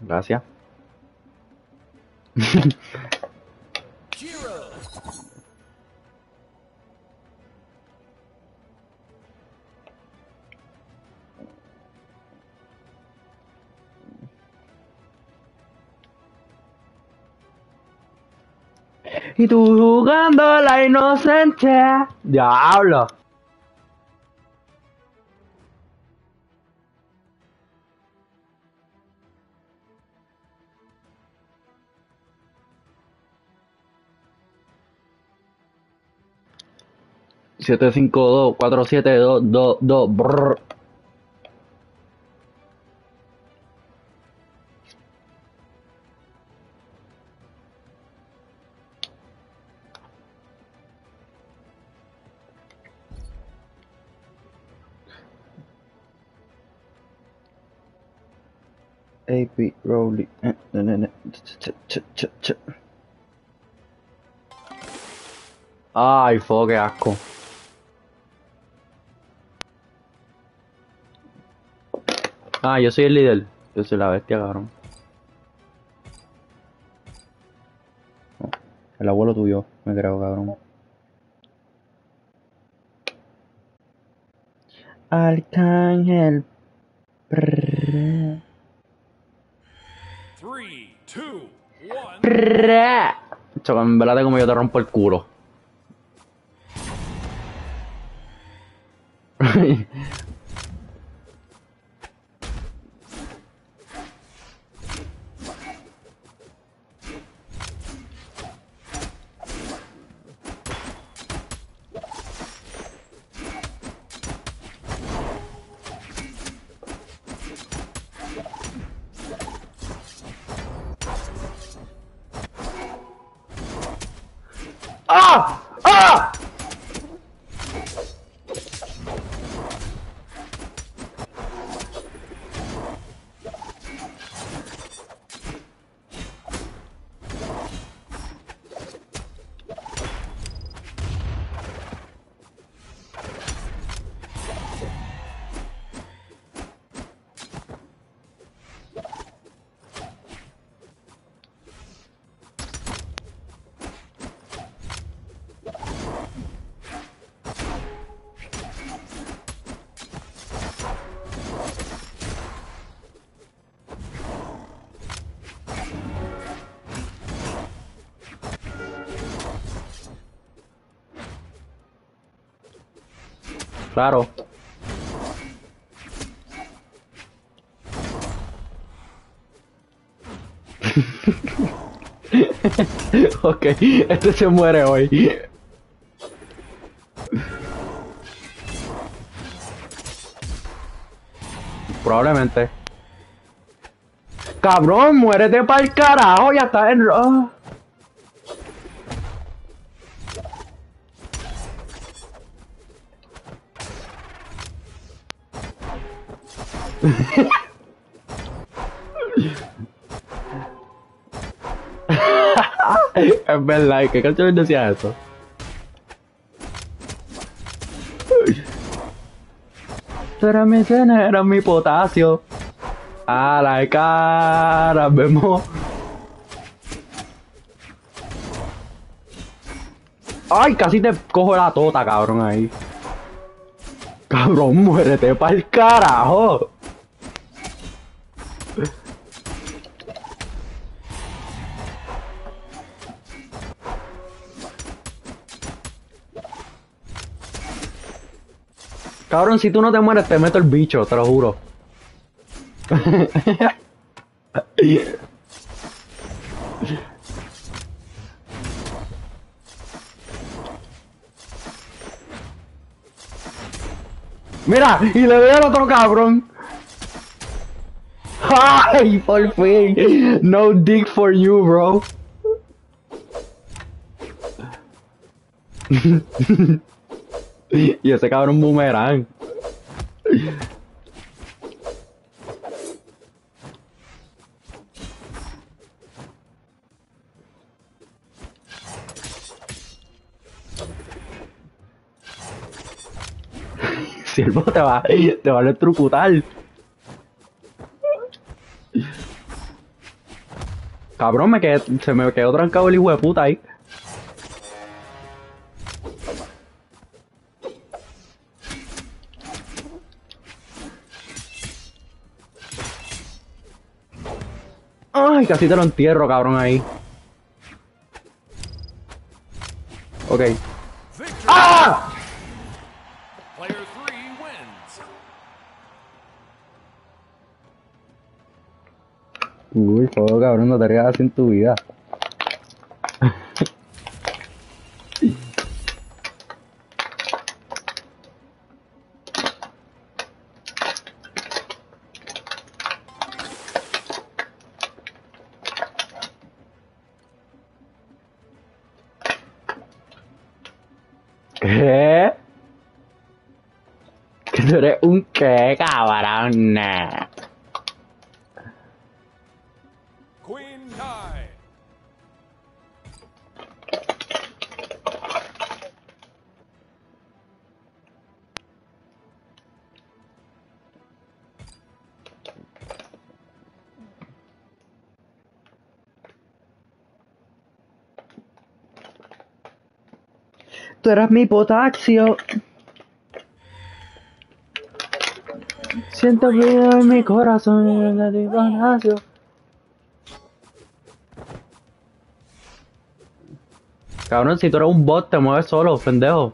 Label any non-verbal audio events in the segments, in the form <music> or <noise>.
Gracias. Y tú jugando la inocencia. Diablo. Siete cinco dos cuatro siete dos dos dos brr. AP Rowley. Eh, ne, ne, ne. Ch, ch, ch, ch. Ay, fo, qué asco. Ah, yo soy el líder. Yo soy la bestia, cabrón. No, El abuelo tuyo, me creo, cabrón. Arcángel. Prrr. Three, two, one. Prrr. Chaval, en verdad como yo te rompo el culo. <laughs> ¡Ah! ¡Ah! Claro. <laughs> ok, este se muere hoy. Probablemente. Cabrón, muérete pa'l carajo, ya está en... ah. <laughs> es verdad, ¿y ¿qué canción decía eso? Tú eras mi cena, eras mi potasio. A la cara, vemos. Ay, casi te cojo la tota, cabrón, ahí. Cabrón, muérete pa'l carajo. Cabrón, si tú no te mueres, te meto el bicho, te lo juro. Mira, y le doy al otro cabrón. ¡Ay, por fin! No dick for you, bro. <laughs> <laughs> y ese cabrón boomerang. <laughs> Siervo te va, te va a electrocutar. Cabrón, me quedé, se me quedó trancado el hijo de puta ahí. Ay, casi te lo entierro, cabrón, ahí. Ok. ¡Ah! Uy, todo cabrón, no te así en tu vida. ¿Qué? ¿Que tú eres un qué, cabrón? Nah. Eras mi potasio. Siento frío en mi corazón en el potasio. Cabrón, si tú eres un bot, te mueves solo, pendejo.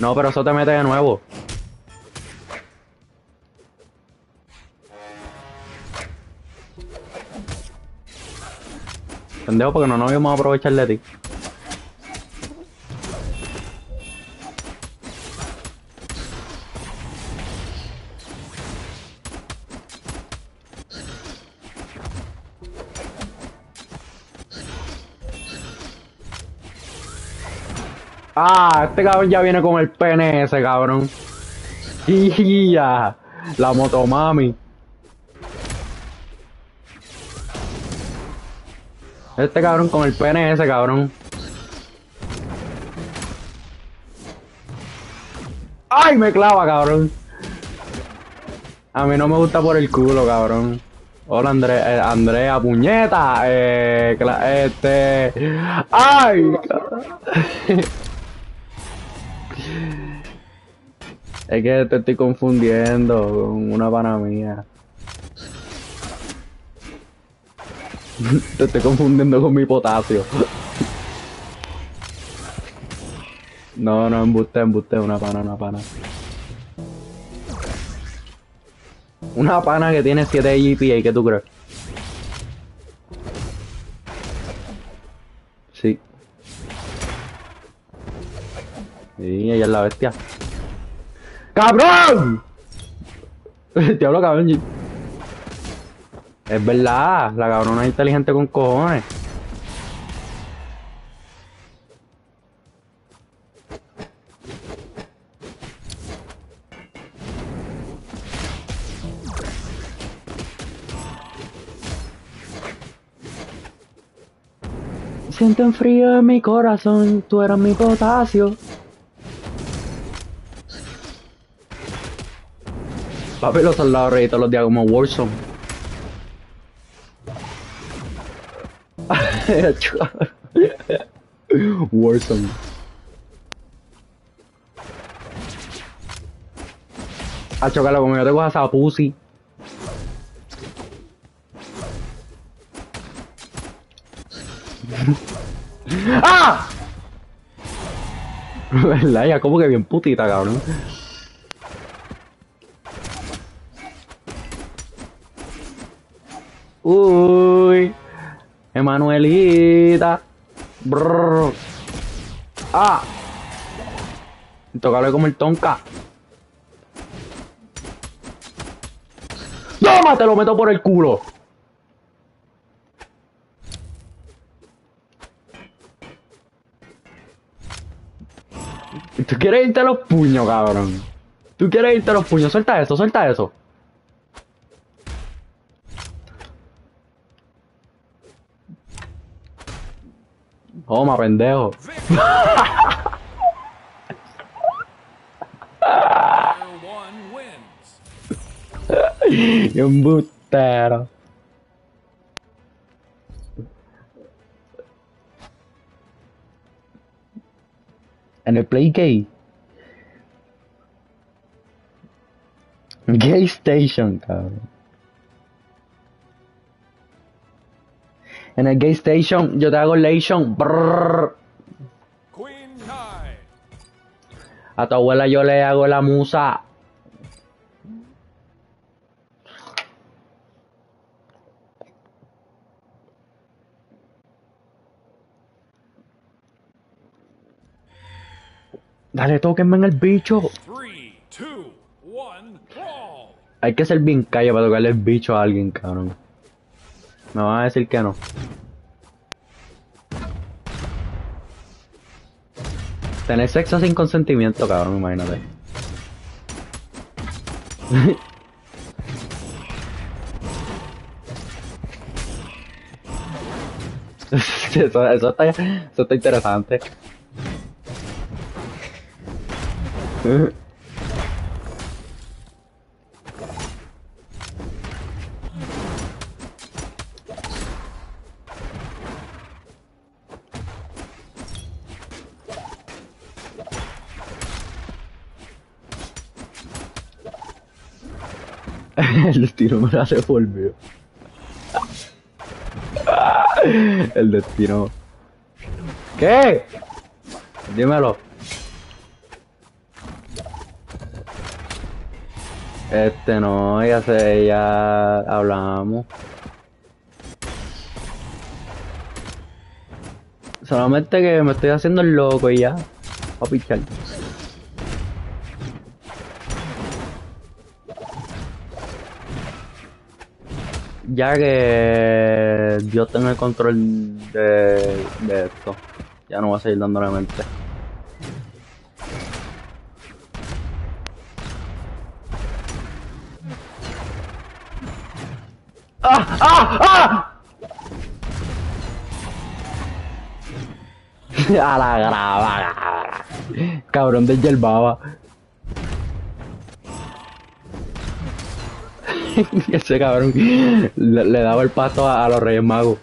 No, pero eso te mete de nuevo. Pendejo, porque no nos íbamos a aprovechar de ti. Ah, este cabrón ya viene con el ese, cabrón. Y <laughs> ya, la motomami. Este cabrón con el pene ese, cabrón. ¡Ay, me clava, cabrón! A mí no me gusta por el culo, cabrón. Hola, André, eh, Andrea, puñeta. Eh, este. ¡Ay! <laughs> Es que te estoy confundiendo con una pana mía. Te estoy confundiendo con mi potasio. No, no, embuste, embuste, una pana, una pana. Una pana que tiene 7 GPA, ¿qué tú crees? Sí. Sí, ella es la bestia. ¡Cabrón! <laughs> Te hablo, cabrón. Es verdad, la cabrona es inteligente con cojones. Siento un frío en mi corazón, tú eras mi potasio. Papi, los soldados rey todos los días como Warzone. <laughs> Warzone. A chocarlo como yo te cojas a pussy. <laughs> ¡Ah! <laughs> ¿Verdad? Ya como que bien putita, cabrón. Uy, Emanuelita. Brrr. Ah. Tocarle como el tonka. ¡Toma! Te lo meto por el culo. ¿Tú quieres irte a los puños, cabrón? ¿Tú quieres irte a los puños? Suelta eso, suelta eso. Toma, pendejo. <laughs> Un bustero. En el Play Gay. Gay Station, cabrón. En el Gay Station yo te hago Lation. A tu abuela yo le hago la musa. Dale, tóquenme en el bicho. Three, two, one, brawl. Hay que ser bien calle para tocarle el bicho a alguien, cabrón. Me van a decir que no. Tener sexo sin consentimiento, cabrón, imagínate. <laughs> eso, eso está, eso está interesante. <laughs> <laughs> El destino me la devolvió. <laughs> El destino. ¿Qué? Dímelo. Este no, ya sé, ya hablamos. Solamente que me estoy haciendo el loco y ya. A pichar. Ya que Dios tenga el control de, de esto, ya no voy a seguir dándole mente. ¡Ah! ¡Ah! ¡Ah! <laughs> A la grava. Cabrón de yerbaba. <laughs> Ese cabrón le, daba el paso a, a los Reyes Magos.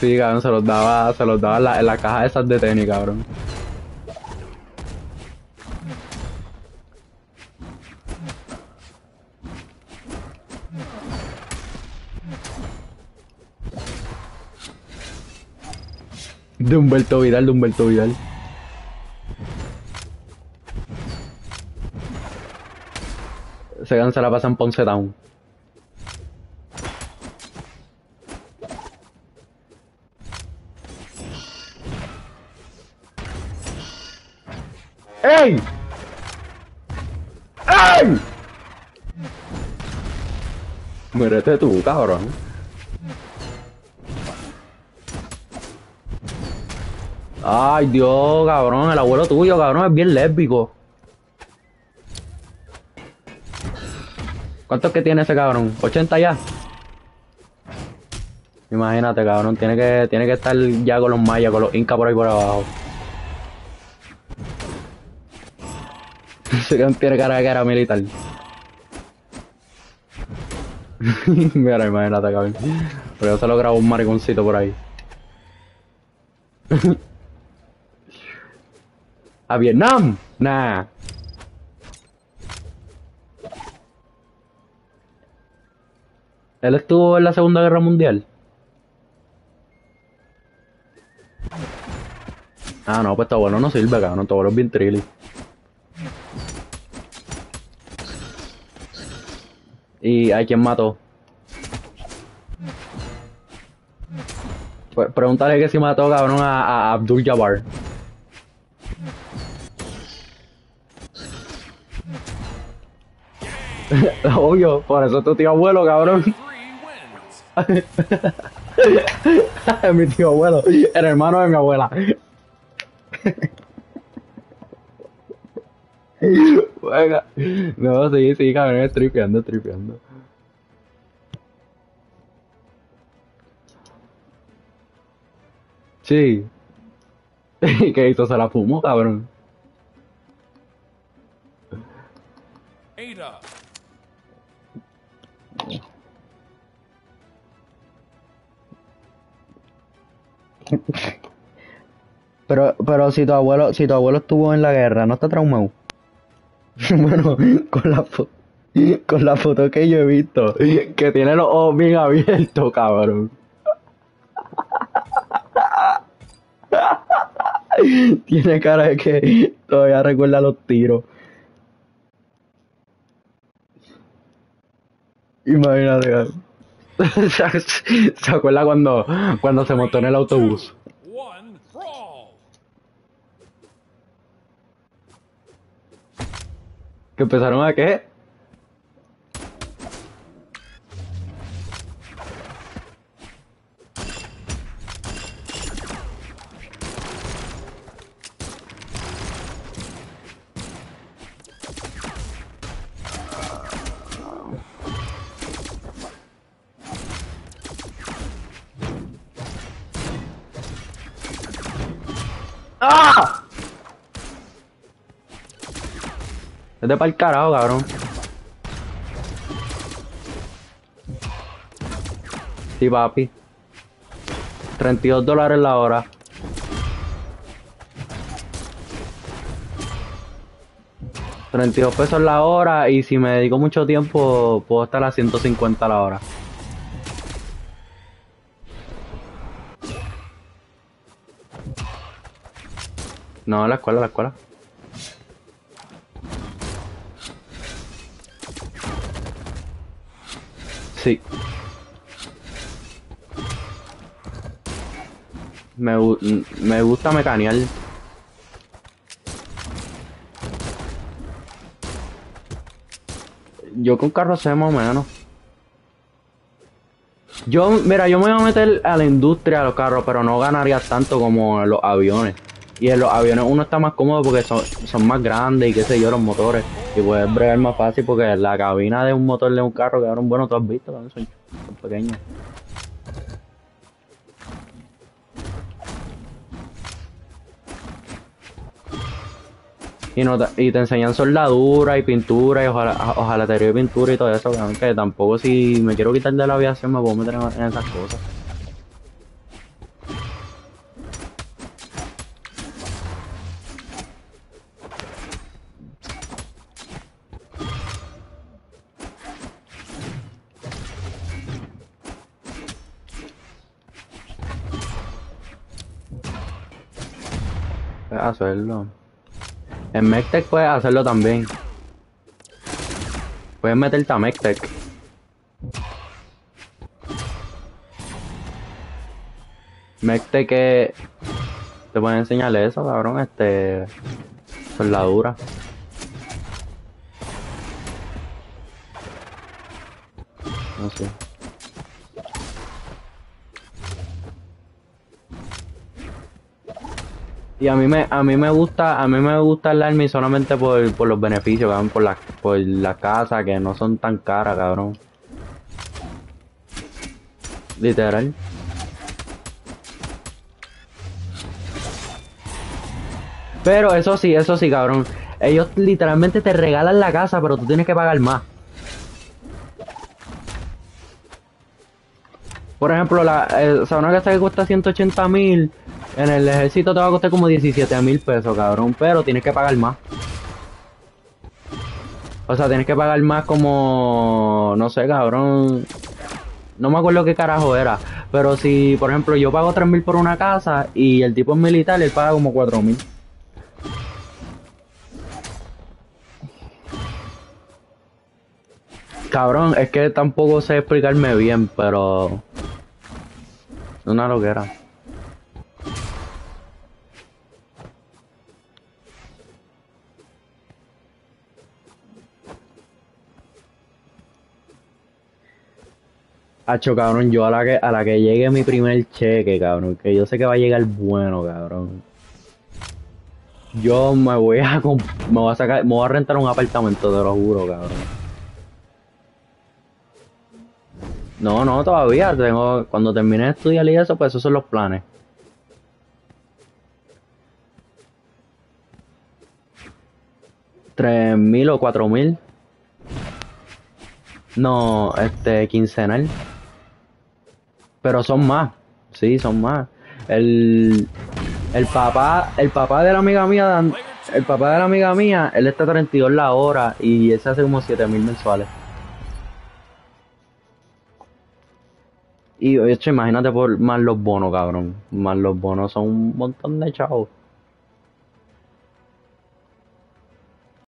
Sí, cabrón, se los daba, se los daba en la, en la caja esas de tenis, cabrón. De Humberto Vidal, de Humberto Vidal. Se se la pasa en Ponce Town. ¡Ey! ¡Ey! Muérete tú, cabrón. Ay, Dios, cabrón, el abuelo tuyo, cabrón, es bien lésbico. ¿Cuántos que tiene ese cabrón? ¿80 ya? Imagínate, cabrón, tiene que, tiene que estar ya con los mayas, con los incas por ahí por abajo. <laughs> Cabrón tiene cara de era militar. <laughs> Mira, imagínate, cabrón. Pero yo se lo grabo un mariconcito por ahí. <laughs> ¿A Vietnam? Nah. Él estuvo en la Segunda Guerra Mundial. Ah, no, pues tu abuelo no sirve, cabrón. Tu abuelo es bien trilly. ¿Y a quién mató? Pues pregúntale que si mató, cabrón, a, a Abdul Jabbar. <laughs> Obvio, por eso es tu tío abuelo, cabrón. <laughs> Mi tío abuelo, el hermano de mi abuela. Venga. No, sí, sí, cabrón, tripeando, tripeando. Sí. ¿Y <laughs> qué hizo? Se la fumó, cabrón. Pero, pero si tu abuelo, si tu abuelo estuvo en la guerra, ¿no está traumado? <laughs> bueno, con la con la foto que yo he visto, que tiene los ojos bien abiertos, cabrón. <laughs> Tiene cara de que todavía recuerda los tiros. Imagínate, cabrón. <laughs> ¿Se acuerda cuando, cuando se montó en el autobús? ¿Que empezaron a qué? ¡Ah! Vete para el carajo, cabrón. Sí, papi. 32 dólares la hora. Treinta y dos pesos la hora y si me dedico mucho tiempo puedo estar a 150 la hora. No, la escuela, la escuela. Sí. Me, me gusta mecanear. Yo con carro sé más o menos. Yo, mira, yo me voy a meter a la industria de los carros, pero no ganaría tanto como los aviones. Y en los aviones uno está más cómodo porque son, son más grandes y qué sé yo, los motores. Y puedes bregar más fácil porque la cabina de un motor de un carro, cabrón, bueno, tú has visto, son, son pequeños. Y, no te, y te enseñan soldadura y pintura y ojalá, ojalatería y pintura y todo eso, que tampoco si me quiero quitar de la aviación me puedo meter en, en esas cosas. Puedes hacerlo. En Mectec puedes hacerlo también. Puedes meterte a Mectec. Mectec que te pueden enseñarle eso, cabrón, este soldadura. No sé. Y a mí me, a mí me gusta, a mí me gusta el Army solamente por, por los beneficios, cabrón, por la, por la casa, que no son tan caras, cabrón. Literal. Pero eso sí, eso sí, cabrón. Ellos literalmente te regalan la casa, pero tú tienes que pagar más. Por ejemplo, la, eh, o sea, una casa que cuesta 180 mil, en el ejército te va a costar como 17 mil pesos, cabrón, pero tienes que pagar más. O sea, tienes que pagar más como, no sé, cabrón. No me acuerdo qué carajo era. Pero si, por ejemplo, yo pago 3 mil por una casa y el tipo es militar, él paga como 4 mil. Cabrón, es que tampoco sé explicarme bien, pero... Una loquera. Hacho, cabrón, yo a la que a la que llegue mi primer cheque, cabrón, que yo sé que va a llegar bueno, cabrón. Yo me voy a me voy a sacar, me voy a rentar un apartamento, te lo juro, cabrón. No, no, todavía tengo. Cuando termine de estudiar y eso, pues esos son los planes. ¿Tres mil o cuatro mil? No, este, quincenal. Pero son más. Sí, son más. El, el papá, el papá de la amiga mía, el papá de la amiga mía, él está a 32 la hora y ese hace como 7 mil mensuales. Y hecho, imagínate por más los bonos, cabrón. Más los bonos son un montón de chavos.